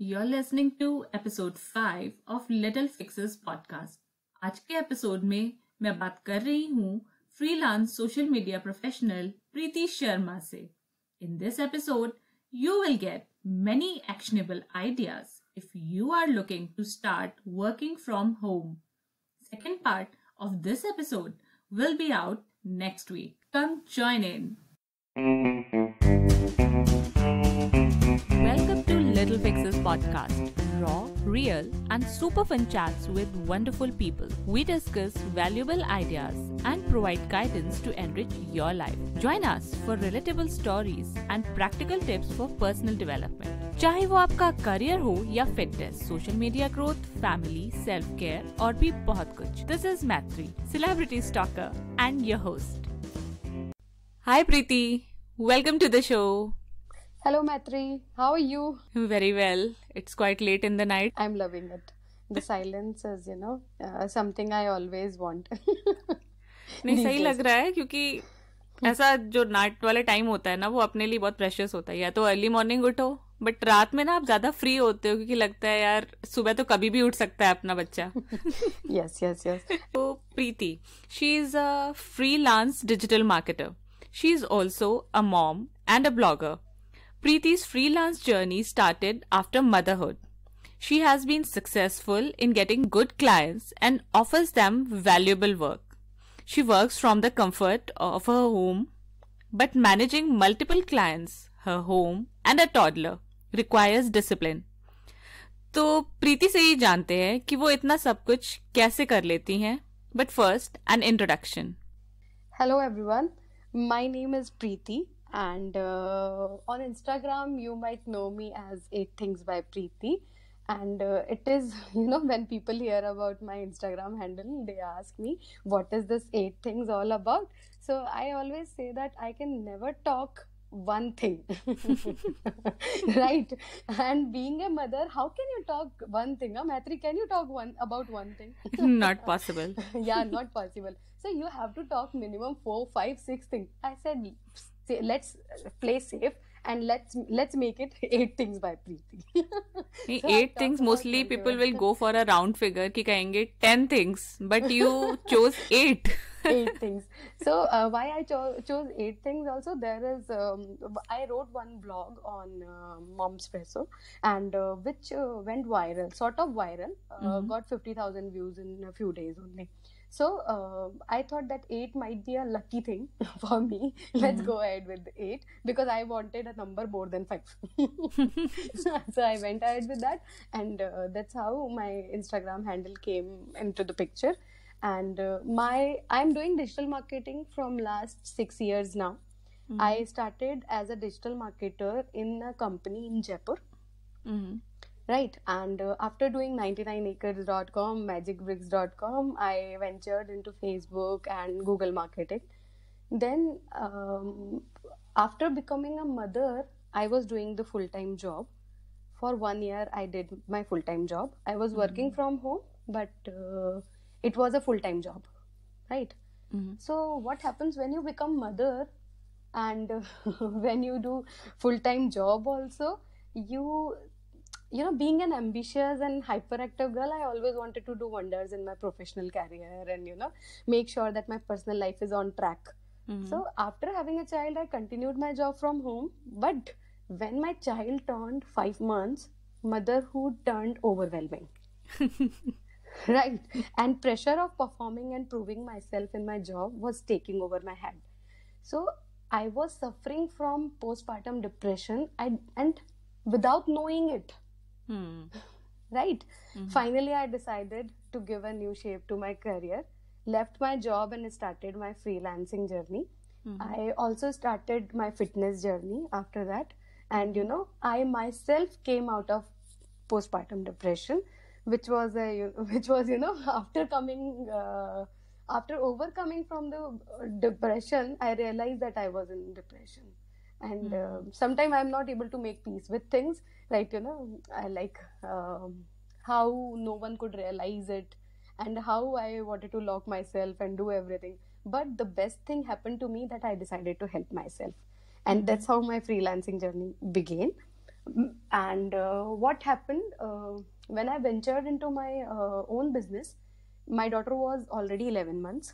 You're listening to episode 5 of Little Fixes podcast. आज के episode में मैं बात कर रही हूँ freelance social media professional Preeti Sharma से in this episode you will get many actionable ideas if you are looking to start working from home. Second part of this episode will be out next week. Come join in. Little Fixes podcast. Raw, real, and super fun chats with wonderful people. We discuss valuable ideas and provide guidance to enrich your life. Join us for relatable stories and practical tips for personal development. चाहे वो आपका career हो या fitness social media growth family self care और भी बहुत कुछ this is Maitri celebrity stalker and your host hi Preeti welcome to the show Hello, Matri. How are you? Very well. It's quite late in the night. I'm loving it. The silence is, you know, uh, something I always want. नहीं सही लग रहा है क्योंकि ऐसा जो night वाला time होता है ना वो अपने लिए बहुत प्रेशियस होता है या तो अर्ली मॉर्निंग उठो बट रात में ना आप ज़्यादा फ्री होते हो क्योंकि लगता है यार सुबह तो कभी भी उठ सकता है अपना बच्चा यस यस यस तो Preeti she is a freelance digital marketer she is also a mom and a blogger Preeti's freelance journey started after motherhood. She has been successful in getting good clients and offers them valuable work. She works from the comfort of her home, but managing multiple clients, her home, and a toddler requires discipline. तो प्रीति से ही जानते हैं कि वो इतना सब कुछ कैसे कर लेती हैं but first an introduction Hello, everyone. My name is Preeti, and uh, on Instagram, you might know me as 8 Things by Preeti. And uh, it is, you know, when people hear about my Instagram handle, they ask me, what is this 8 Things all about? So I always say that I can never talk one thing right and being a mother how can you talk one thing huh? maitri can you talk one about one thing not possible yeah not possible so you have to talk minimum four five six things i said say, let's play safe and let's let's make it eight things by Preeti. so eight things mostly people will go for a round figure ki kahenge 10 things but you chose eight. eight things. So uh, why I cho- chose eight things also there is um, I wrote one blog on uh, Momspresso and uh, which uh, went viral, sort of viral, uh, mm-hmm. got 50,000 views in a few days only so uh, i thought that eight might be a lucky thing for me. Let's go ahead with eight because i wanted a number more than five. So i went ahead with that and uh, that's how my instagram handle came into the picture. And uh, my i'm doing digital marketing from last 6 years now. I started as a digital marketer in a company in jaipur right and uh, after doing 99acres.com magicbricks.com i ventured into facebook and google marketing. Then um, after becoming a mother i was doing the full-time job. For one year i did my full-time job. I was working from home but uh, it was a full-time job. Right? So what happens when you become mother and uh, when you do full-time job also you you know being an ambitious and hyperactive girl i always wanted to do wonders in my professional career and you know make sure that my personal life is on track. Mm-hmm. So after having a child i continued my job from home. But when my child turned 5 months motherhood turned overwhelming. Right. And pressure of performing and proving myself in my job was taking over my head. So i was suffering from postpartum depression. I, and without knowing it right. Finally i decided to give a new shape to my career left my job and started my freelancing journey. I also started my fitness journey after that. And you know i myself came out of postpartum depression which was a which was you know after coming uh, after overcoming from the uh, depression i realized that i was in depression and uh, sometimes i'm not able to make peace with things like you know i like um, how no one could realize it and how i wanted to lock myself and do everything but the best thing happened to me that i decided to help myself and that's how my freelancing journey began Mm, And uh, what happened uh, when I ventured into my uh, own business? My daughter was already 11 months,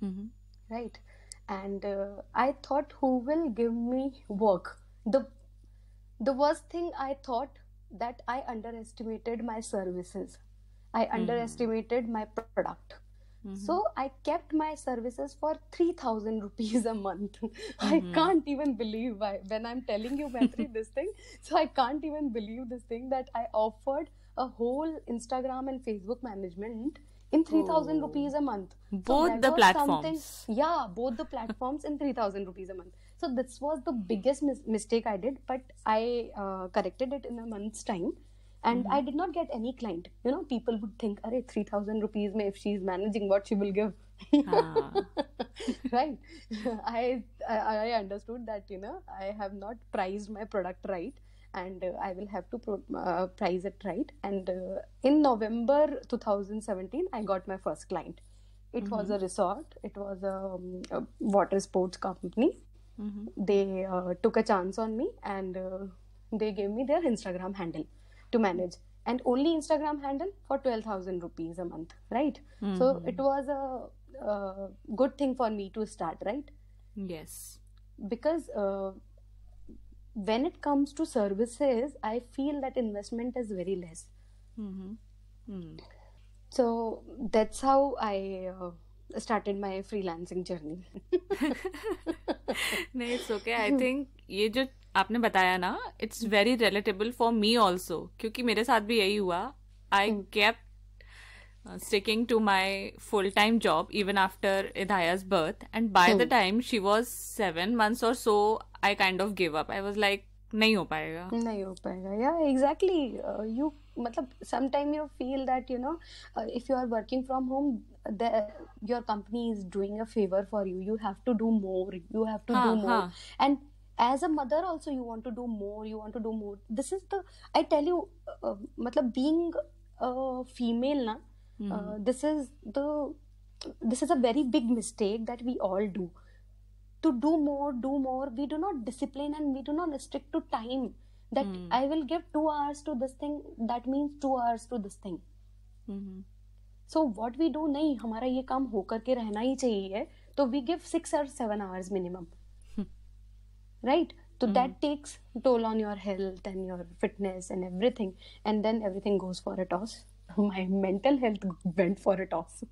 Mhm. right? And uh, I thought, who will give me work? The the worst thing I thought that I underestimated my services. I underestimated my product. Mhm. So I kept my services for 3000 rupees a month. I Mhm. can't even believe why, when I'm telling you, Maitri, this thing. So I can't even believe this thing that I offered a whole Instagram and Facebook management in 3000 Oh. rupees a month. Both that the platforms. yeah, both the platforms in 3000 rupees a month. So this was the biggest mis- mistake I did, but I uh, corrected it in a month's time. And I did not get any client. You know, people would think, "Arey, 3000 rupees mein if she's managing, what she will give?" Ah. right. I, I I understood that you know I have not priced my product right, and uh, I will have to pro- uh, price it right. And uh, in November 2017, I got my first client. It was a resort. It was a, um, a water sports company. Mhm. They uh, took a chance on me and uh, they gave me their Instagram handle to manage. And only Instagram handle for 12,000 rupees a month, right? So it was a, a good thing for me to start, right? Yes. Because uh, when it comes to services, I feel that investment is very less. Mhm. Mm. So that's how I uh, started my freelancing journey. नहीं it's okay I think ये जो आपने बताया ना it's very relatable for me also क्योंकि मेरे साथ भी यही हुआ I kept sticking to my full-time job even after Idaya's birth and by the time she was seven months or so I kind of gave up I was like नहीं हो पाएगा नहीं हो पाएगा या एग्जैक्टली यू मतलब sometime you feel that you know uh, if you are working from home the, your company is doing a favor for you you have to do more you have to हाँ, do more हाँ. and as a mother also you want to do more you want to do more this is the i tell you uh, मतलब being a female na uh, this is the this is a very big mistake that we all do to do more do more we do not discipline and we do not restrict to time that i will give 2 hours to this thing that means 2 hours to this thing Mhm. so what we do नहीं हमारा ये काम होकर के रहना ही चाहिए तो we give 6 or 7 hours minimum right so that takes toll on your health and your fitness and everything and then everything goes for a toss my mental health went for a toss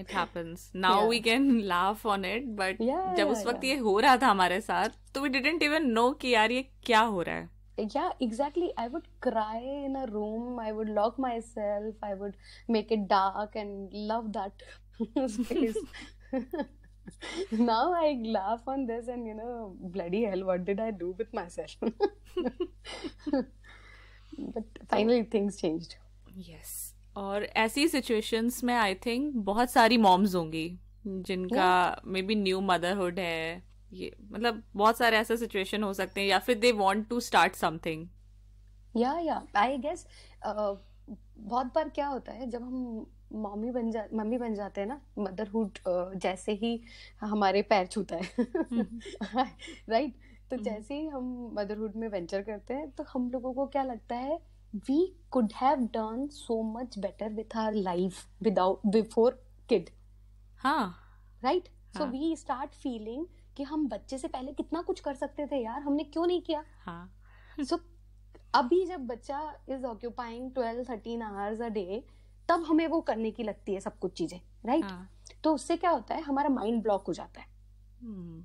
it happens now Yeah. we can laugh on it but Yeah, जब yeah, उस वक्त yeah. ये हो रहा था हमारे साथ तो we didn't even know कि यार ये क्या हो रहा है yeah exactly i would cry in a room i would lock myself i would make it dark and love that space now i laugh on this and you know bloody hell what did i do with myself but finally things changed yes और ऐसी situations में I think बहुत सारी moms होंगी जिनका may be new motherhood है ये मतलब बहुत सारे ऐसे सिचुएशन हो सकते हैं या फिर they want to start something या या आई गेस बहुत बार क्या होता है जब हम मम्मी बन जा मम्मी बन जाते हैं ना मदरहुड जैसे ही हमारे पैर छूता है। Right right? तो जैसे ही हम मदरहुड में वेंचर करते हैं तो हम लोगों को क्या लगता है we could have done so much better with our life without before kid हाँ। Right so. We start feeling कि हम बच्चे से पहले कितना कुछ कर सकते थे यार हमने क्यों नहीं किया? हाँ। सो अभी जब बच्चा is occupying twelve thirteen hours a day तब हमें वो करने की लगती है सब कुछ चीज़ें राइट हाँ। तो उससे क्या होता है हमारा माइंड ब्लॉक हो जाता है। हम्म,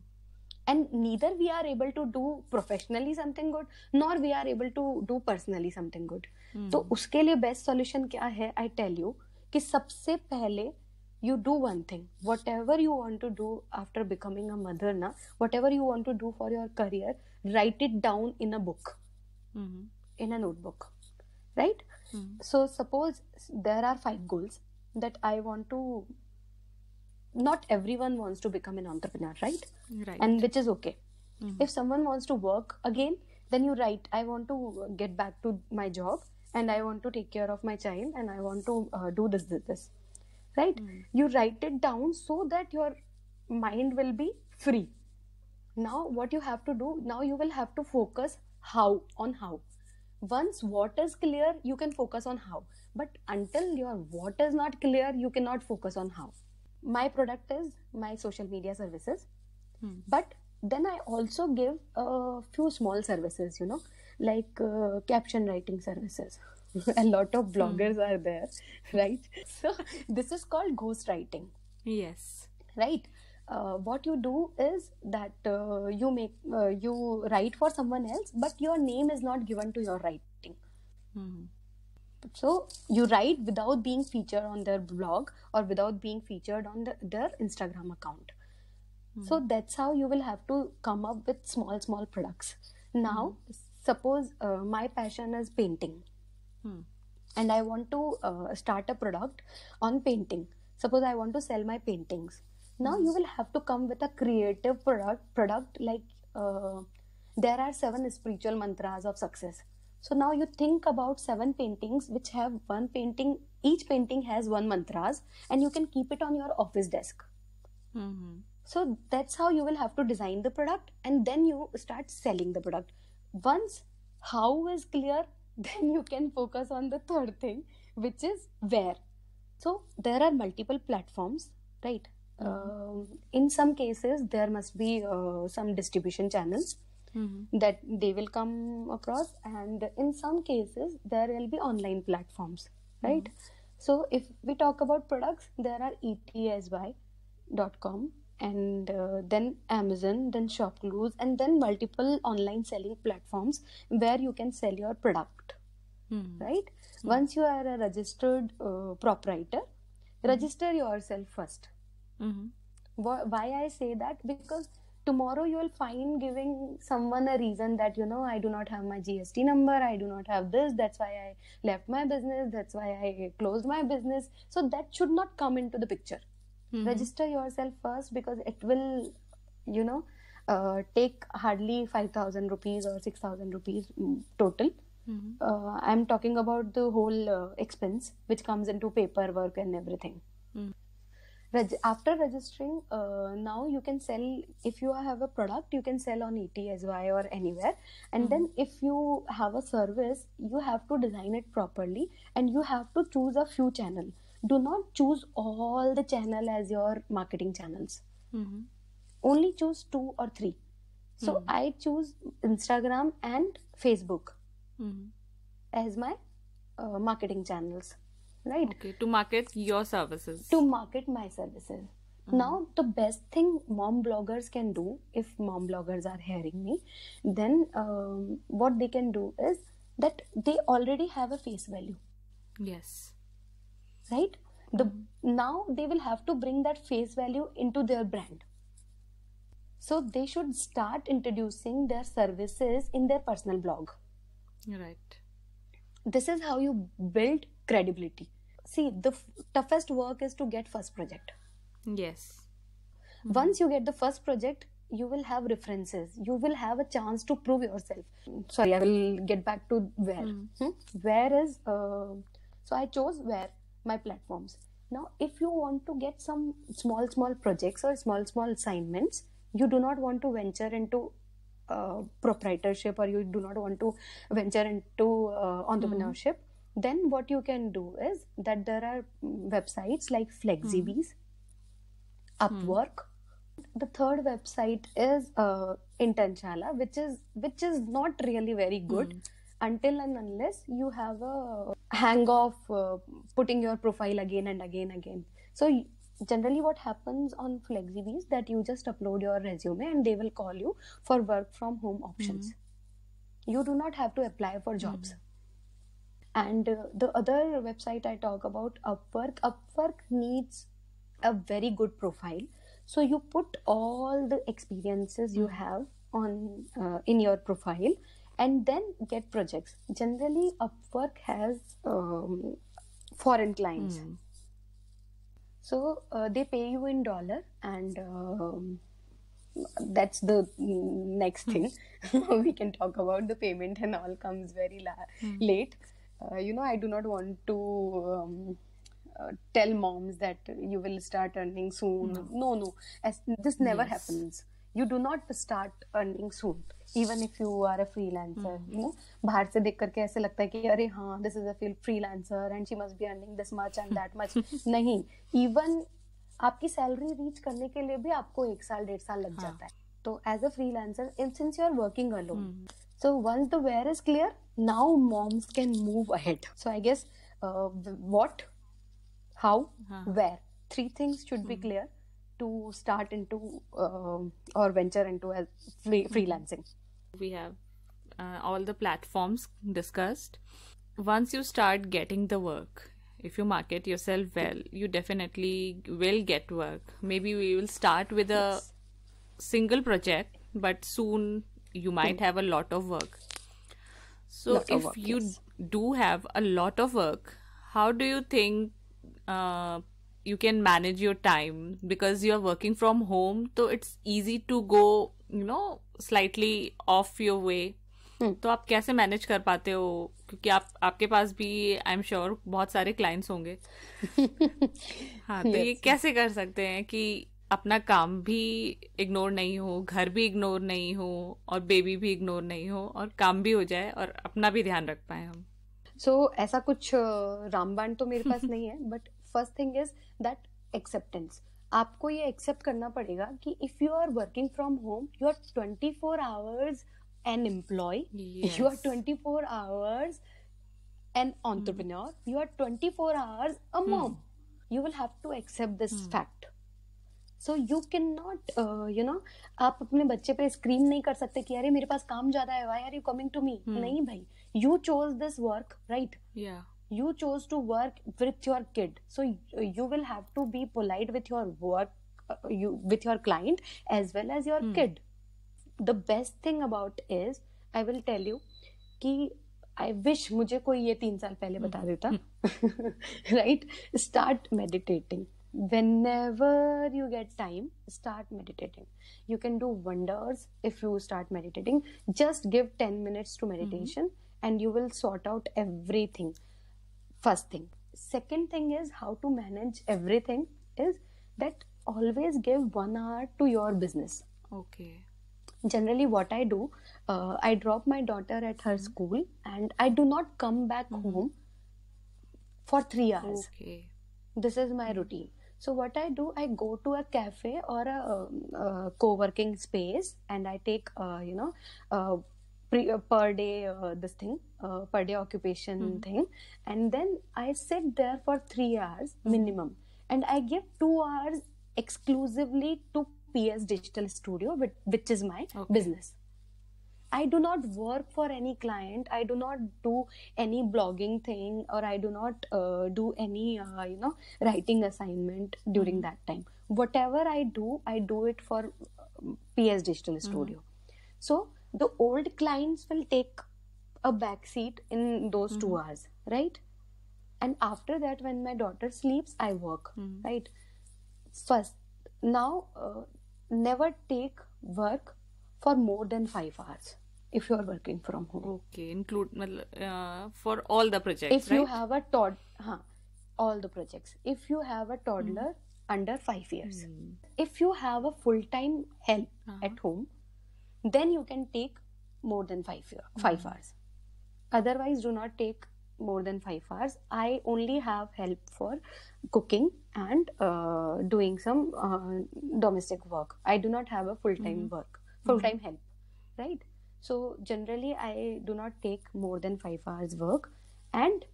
and neither we are able to do professionally something good nor we are able to do personally something good तो उसके लिए बेस्ट सॉल्यूशन क्या है? आई टेल यू कि सबसे पहले you do one thing whatever you want to do after becoming a mother ना whatever you want to do for your career write it down in a book in a notebook right so suppose there are five goals that I want to not everyone wants to become an entrepreneur right? Right. And which is okay. Mhm. if someone wants to work again then you write i want to get back to my job and i want to take care of my child and i want to uh, do this this this. Right? You write it down so that your mind will be free. Now what you have to do now you will have to focus how on how. Once what is clear you can focus on how. But until your what is not clear you cannot focus on how my product is my social media services. Hmm. but then i also give a few small services you know like uh, caption writing services. A lot of bloggers are there right? So this is called ghost writing Yes. right? Uh, what you do is that uh, you make uh, you write for someone else but your name is not given to your writing. Mhm. So you write without being featured on their blog or without being featured on the, their instagram account. So that's how you will have to come up with small small products. Now suppose uh, my passion is painting. Hmm. and i want to uh, start a product on painting. Suppose i want to sell my paintings. Now you will have to come with a creative product product like uh, there are seven spiritual mantras of success so now you think about seven paintings which have one painting each painting has one mantras and you can keep it on your office desk. Mhm. so that's how you will have to design the product and then you start selling the product. Once how is clear then you can focus on the third thing which is where. So there are multiple platforms right? Um, in some cases there must be uh, some distribution channels Mhm. that they will come across. And in some cases there will be online platforms right? So if we talk about products there are etsy.com and uh, then amazon then shopclues and then multiple online selling platforms where you can sell your product Mhm. right? Once you are a registered uh, proprietor register yourself first. Mhm. Wh- why i say that? Because tomorrow you will find giving someone a reason that you know i do not have my gst number i do not have this that's why i left my business that's why i closed my business so that should not come into the picture Mhm. register yourself first because it will you know uh, take hardly 5000 rupees or 6000 rupees total Mhm. uh, i'm talking about the whole uh, expense which comes into paperwork and everything. Reg- after registering uh, now you can sell if you have a product you can sell on etsy or anywhere and then if you have a service you have to design it properly and you have to choose a few channel do not choose all the channel as your marketing channels Mhm. only choose two or three so Mhm. i choose instagram and facebook Mhm. as my uh, marketing channels right. Okay, to market your services. to market my services. Now the best thing mom bloggers can do if mom bloggers are hearing me then um, what they can do is that they already have a face value. Yes. right? The now they will have to bring that face value into their brand. So they should start introducing their services in their personal blog. Right. this is how you build credibility. See the f- toughest work is to get first project. Yes. once you get the first project you will have references. You will have a chance to prove yourself. Sorry i will get back to where. Mhm. Hmm? where is uh, so i chose where? My platforms. Now if you want to get some small small projects or small small assignments you do not want to venture into uh, proprietorship or you do not want to venture into uh, entrepreneurship then what you can do is that there are mm, websites like flexibees upwork. The third website is uh, internshala which is which is not really very good until and unless you have a hang of uh, putting your profile again and again again. So generally what happens on flexibees that you just upload your resume and they will call you for work from home options. You do not have to apply for jobs and uh, the other website i talk about upwork. Upwork needs a very good profile. So you put all the experiences you have on uh, in your profile and then get projects. Generally upwork has um, foreign clients. Mm. so uh, they pay you in dollar and um, that's the mm, next thing. We can talk about the payment and all comes very la- late uh, you know i do not want to um, uh, tell moms that you will start earning soon no no, no. As, this never Yes. happens you do not start earning soon even if you are a freelancer you know बाहर से देख करके ऐसे लगता है कि अरे हाँ this is a freelancer and she must be earning this much and that much नहीं even आपकी सैलरी रीच करने के लिए भी आपको एक साल डेढ़ साल लग हाँ. जाता है तो as a freelancer since you are working alone so once the where is clear now moms can move ahead. So i guess uh, what how Huh. where. Three things should be clear to start into um or venture into a free, freelancing. We have uh, all the platforms discussed. Once you start getting the work if you market yourself well you definitely will get work. Maybe we will start with a single project but soon you might have a lot of work so Lot if work, you yes. do have a lot of work how do you think uh, you can manage your time because you're working from home so it's easy to go you know slightly off your way Hmm. तो आप कैसे manage कर पाते हो क्योंकि आप आपके पास भी आई एम श्योर बहुत सारे क्लाइंट्स होंगे हाँ तो yes. ये कैसे कर सकते हैं कि अपना काम भी इग्नोर नहीं हो घर भी इग्नोर नहीं हो और बेबी भी इग्नोर नहीं हो और काम भी हो जाए और अपना भी ध्यान रख पाए हम। सो so, ऐसा कुछ रामबाण तो मेरे पास नहीं है but first thing is that acceptance आपको ये एक्सेप्ट करना पड़ेगा कि if you are working from home you are twenty four hours an employee you are Yes. 24 hours an entrepreneur you are 24 hours a mom. You will have to accept this fact. So you can not you know आप अपने बच्चे पे screen नहीं कर सकते कि अरे मेरे पास काम ज़्यादा है why are you coming to me नहीं भाई you chose this work right you chose to work with your kid so you will have to be polite with your work you with your client as well as your kid the best thing about is I will tell you कि I wish मुझे कोई ये तीन साल पहले बता hmm. देता। Right start meditating whenever you get time start meditating. You can do wonders if you start meditating. Just give 10 minutes to mm-hmm. meditation and you will sort out everything. First thing. Second thing is how to manage everything is that always give one hour to your business. Okay. Generally what i do uh, i drop my daughter at her mm-hmm. school and i do not come back mm-hmm. home for 3 hours. Okay. This is my routine so what i do i go to a cafe or a, um, uh co-working space and i take uh, you know uh, pre, uh, per day uh, this thing uh, per day occupation thing. And then i sit there for 3 hours minimum. And i give 2 hours exclusively to ps digital studio which, which is my Okay. business I do not work for any client. I do not do any blogging thing, or I do not uh, do any, uh, you know, writing assignment during that time. Whatever I do, I do it for um, PS Digital Studio. So the old clients will take a back seat in those two hours, right? And after that, when my daughter sleeps, I work, right? First, now, uh, never take work for more than five hours if you are working from home okay include uh, for all the projects if right? you have a toddler huh, all the projects if you have a hmm. toddler mm. under 5 years mm. if you have a full time help uh-huh. at home then you can take more than 5 year, hmm. 5 mm. hours otherwise do not take more than 5 hours i only have help for cooking and uh, doing some uh, domestic work i do not have a full time mm-hmm. work full time mm-hmm. help right so generally, I do not take more than five hours work, and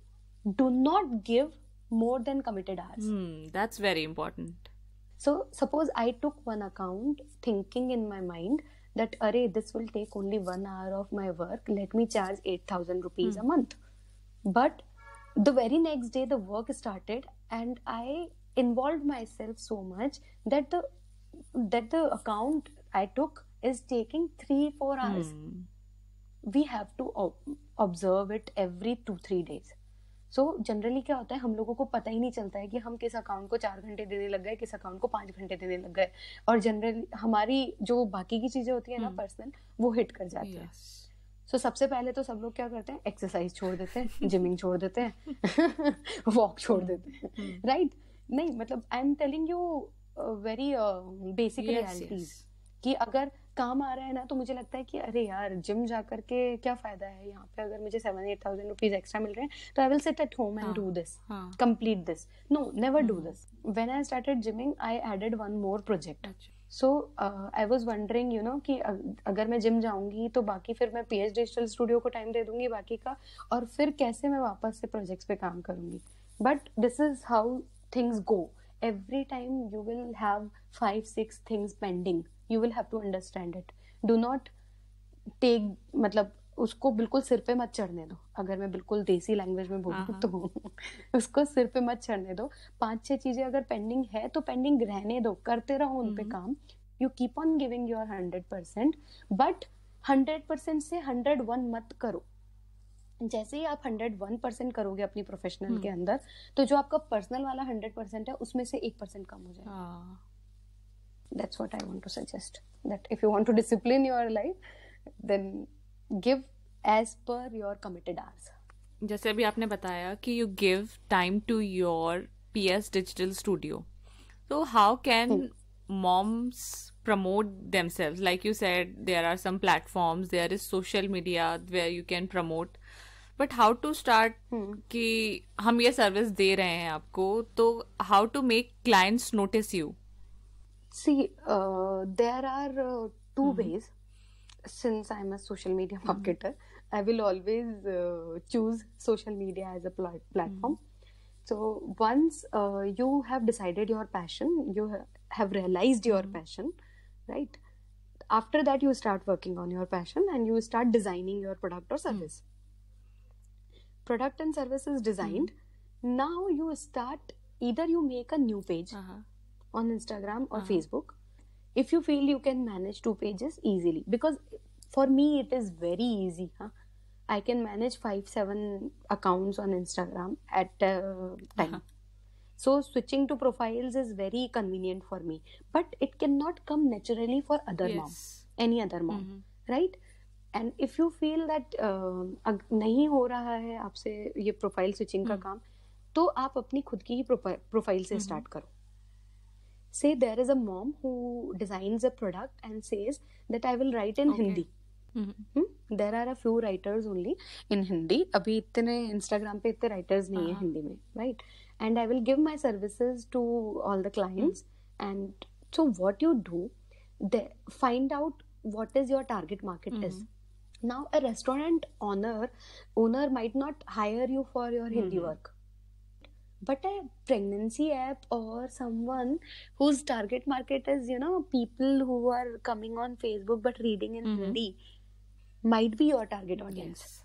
do not give more than committed hours. hmm, that's very important So suppose I took one account thinking in my mind that array this will take only one hour of my work. Let me charge eight thousand rupees a month. But the very next day the work started and I involved myself so much that the that the account I took is taking three four hours. Hmm. we have to observe it every two three days. So so, generally क्या होता है हम लोगों को पता ही नहीं चलता है कि हम किस अकाउंट को चार घंटे देने लग गए किस अकाउंट को पाँच घंटे देने लग गए। और जनरली हमारी जो बाकी की चीज़ें होती है ना पर्सनल वो हिट कर जाती है। सो सबसे पहले तो सब लोग क्या करते हैं एक्सरसाइज छोड़ देते हैं जिमिंग छोड़ देते हैं वॉक छोड़ देते हैं। राइट नहीं मतलब I am telling you very basic realities कि अगर काम आ रहा है ना तो मुझे लगता है कि अरे यार जिम जा करके क्या फ़ायदा है यहाँ पे? अगर मुझे seven eight thousand rupees extra मिल रहे हैं तो I will sit at home and do this never do hmm. this. When i started gymming i added one more project. अच्छा। So uh, i was wondering you know कि अगर मैं gym जाऊँगी तो बाकी फिर मैं पीएच डिजिटल स्टूडियो को टाइम दे दूँगी बाकी का और फिर कैसे मैं वापस से प्रोजेक्ट्स पे काम करूँगी? But this is how things go every time you will have five six things pending you will have to understand it. Do not take मतलब उसको बिल्कुल सिर पे मत चढ़ने दो। अगर मैं बिल्कुल देसी लैंग्वेज में बोलूँ हाँ, तो उसको सिर पे मत चढ़ने दो। पाँच छह चीज़ें अगर पेंडिंग है तो पेंडिंग रहने दो करते रहो उन पे हम्म। काम। You keep on giving your hundred percent but hundred percent से हंड्रेड वन मत करो। जैसे ही आप हंड्रेड वन परसेंट करोगे अपनी प्रोफेशनल के अंदर तो जो आपका पर्सनल वाला हंड्रेड परसेंट है उसमें से एक परसेंट कम हो जाए that's what I want to suggest that if you want to discipline your life then give as per your committed hours जैसे अभी आपने बताया कि you give time to your P S digital studio so how can moms promote themselves like you said there are some platforms there is social media where you can promote but how to start कि हम ये service दे रहे हैं आपको तो how to make clients notice you? See there are two ways since I am a social media marketer I will always choose social media as a platform so once you have decided your passion you have realise your passion right after that you start working on your passion and you start designing your product और service product and service is designed now you start either you make a new page uh-huh. on Instagram or Uh-huh. Facebook. If you feel you can manage two pages easily, because for me it is very easy. Huh? I can manage five, seven accounts on Instagram at a time. Uh-huh. So switching to profiles is very convenient for me, but it cannot come naturally for other mom, yes any other mom, Mhm. right? And if you feel that नहीं हो रहा है आपसे ये profile switching का हम्म। काम तो आप अपनी खुद की ही प्रोफ़ाइल से स्टार्ट हम्म। करो। से there is a mom who design a product and says that I will write in Hindi there are a few writers only in Hindi अभी इतने इंस्टाग्राम पे इतने राइटर्स नहीं है हाँ। हिंदी में write and I will give my services to all the clients and so what you do find out what is your target market is Now a restaurant owner owner might not hire you for your Hindi Mhm. work. But a pregnancy app or someone whose target market is, you know, people who are coming on Facebook but reading in Mhm. Hindi might be your target audience. yes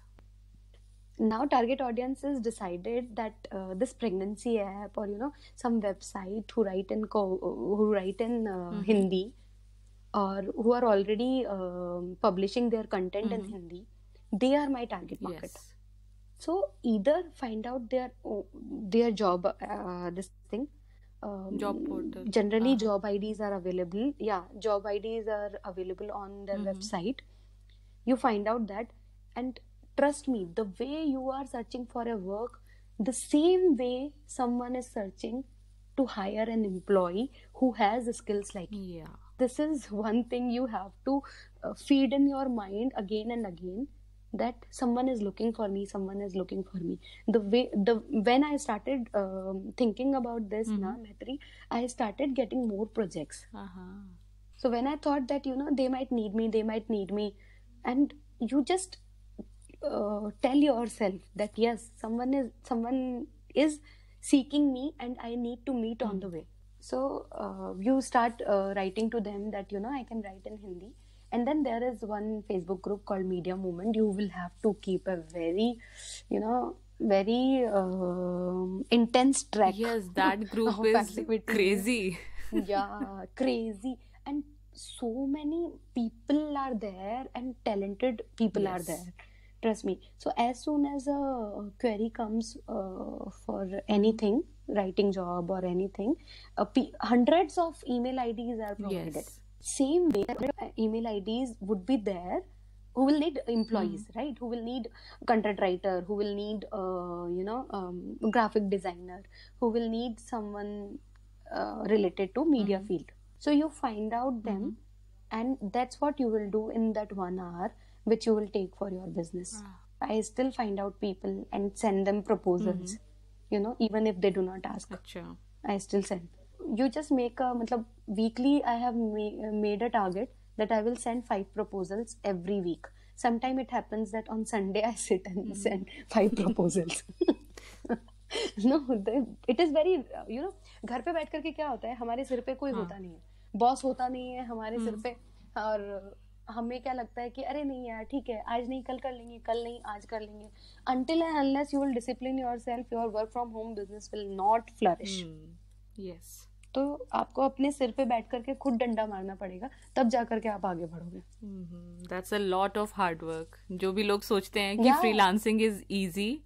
Now, target audience is decided that uh, this pregnancy app or you know some website who write in co- who write in uh, Mhm. Hindi or who are already um, publishing their content in Mhm. Hindi, they are my target market. yes So either find out their their job uh, this thing. Um, Job portal. Generally, Uh-huh. job IDs are available. Yeah, job IDs are available on their Mhm. website. You find out that, and trust me, the way you are searching for a work, the same way someone is searching to hire an employee who has skills like you yeah this is one thing you have to uh, feed in your mind again and again that someone is looking for me someone is looking for me the way the when i started um, thinking about this Mhm. na Maitri, i started getting more projects uh-huh. so when i thought that you know they might need me they might need me and you just uh, tell yourself that yes someone is someone is seeking me and i need to meet on the way so uh, you start uh, writing to them that you know i can write in hindi. And then there is one facebook group called media movement. You will have to keep a very you know very um, intense track yes that group is activities. crazy. Yeah crazy. And so many people are there and talented people are there trust me. So as soon as a query comes uh, for anything writing job or anything uh, pe- hundreds of email ids are provided. Yes. Same way email ids would be there who will need employees right? Who will need content writer who will need uh, you know um, graphic designer who will need someone uh, related to media Mhm. field. So you find out them Mhm. and that's what you will do in that one hour which you will take for your business i still find out people and send them proposals you know even if they do not ask अच्छा I still send. You just make a, matlab, weekly I have ma- made a target that I will send five proposals every week. Sometime it happens that on Sunday I sit and send five proposals. no, the- it is very, uh, you know, घर पे बैठ करके क्या होता है हमारे सिर पे कोई होता नहीं है बॉस होता नहीं है हमारे सिर पे और हमें क्या लगता है कि अरे नहीं यार ठीक है आज नहीं कल कर लेंगे कल नहीं आज कर लेंगे। Until and unless you will discipline your self your work from home business will not flourish yes तो आपको अपने सिर पे बैठ करके खुद डंडा मारना पड़ेगा तब जा करके आप आगे बढ़ोगे। That's a lot of hard work जो भी लोग सोचते हैं कि freelancing is easy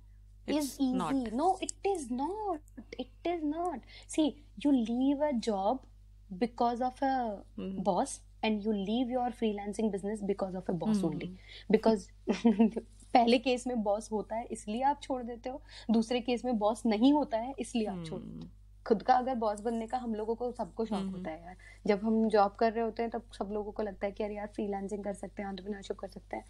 boss and you leave your freelancing business because of a boss only. Because पहले केस में बॉस होता है इसलिए आप छोड़ देते हो। दूसरे केस में बॉस नहीं होता है इसलिए आप छोड़ देते हो। खुद का अगर बॉस बनने का हम लोगों को सबको शौक होता है यार। जब हम जॉब कर रहे होते हैं तब सब लोगों को लगता है कि अरे यार फ्रीलांसिंग कर सकते हैं कर सकते हैं।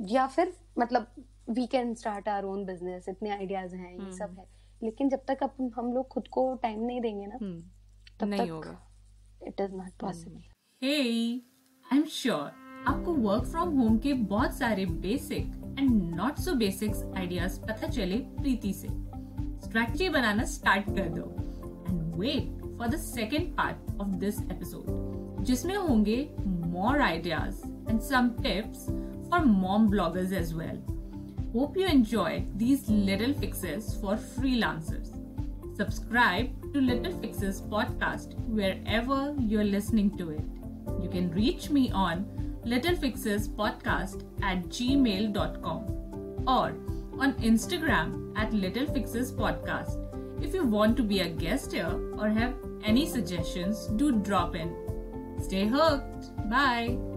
या फिर मतलब we can start our own business इतने आइडियाज़ हैं ये सब है। लेकिन जब तक अपन हम लोग खुद को टाइम नहीं देंगे ना तब नहीं तक it is not possible I am sure आपको वर्क फ्रॉम होम के बहुत सारे basic and not so basics ideas पता चले प्रीति से स्ट्रैटेजी बनाना स्टार्ट कर दो and wait for the second part of this episode जिसमें होंगे more ideas and some tips for mom bloggers as well Hope you enjoy these little fixes for freelancers. Subscribe to Little Fixes podcast wherever you're listening to it. You can reach me on littlefixespodcast at gmail.com or on Instagram at Little Fixes Podcast. If you want to be a guest here or have any suggestions, do drop in. Stay hooked. Bye.